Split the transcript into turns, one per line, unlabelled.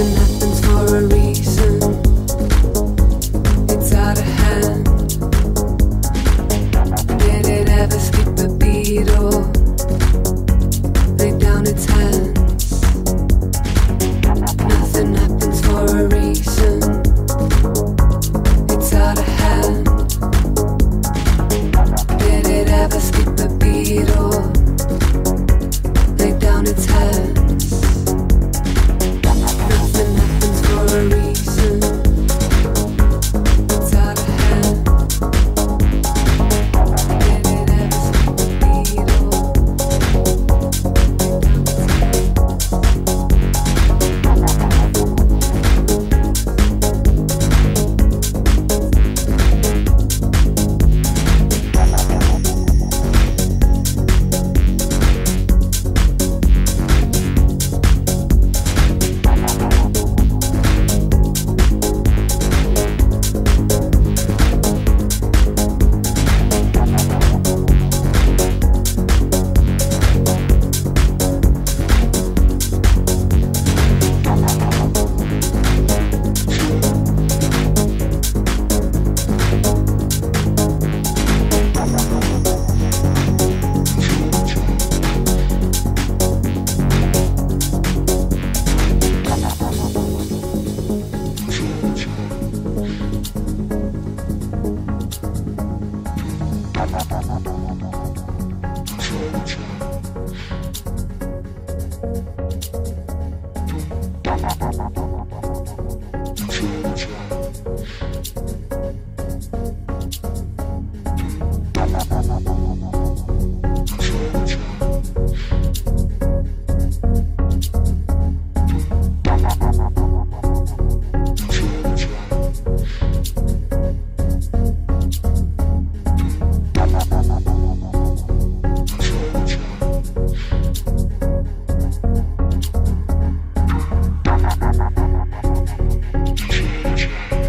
Everything happens for a reason. Georgia.